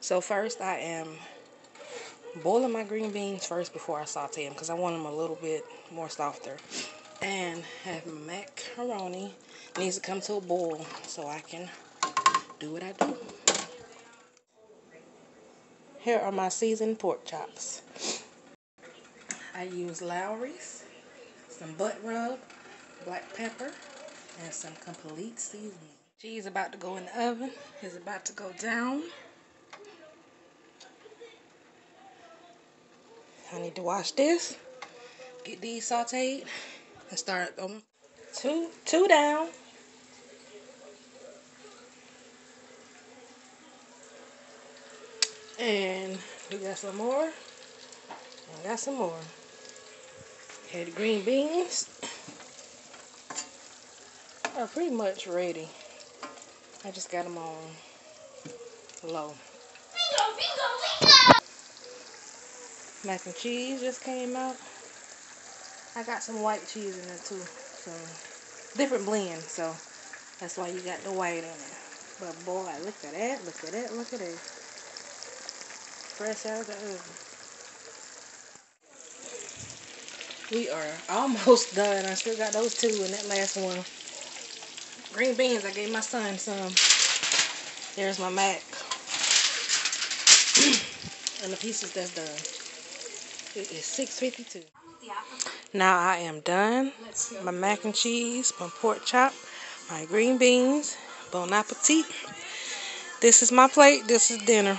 So first I am boiling my green beans first before I saute them because I want them a little bit more softer. And have macaroni needs to come to a boil so I can do what I do. Here are my seasoned pork chops. I use Lawry's, some butt rub, black pepper, and some complete seasoning. Cheese about to go in the oven. Is about to go down. I need to wash this, get these sauteed, and start them two two down. And we got some more. And got some more. Had green beans are pretty much ready. I just got them on low. Mac and cheese just came out. I got some white cheese in there too. So different blend, so that's why you got the white in it. But boy, look at that, look at that, look at that. Fresh out of the oven. We are almost done. I still got those two and that last one. Green beans, I gave my son some. There's my mac. and the pieces that's done. It is 6.52. Now I am done. My mac and cheese, my pork chop, my green beans. Bon appetit. This is my plate. This is dinner.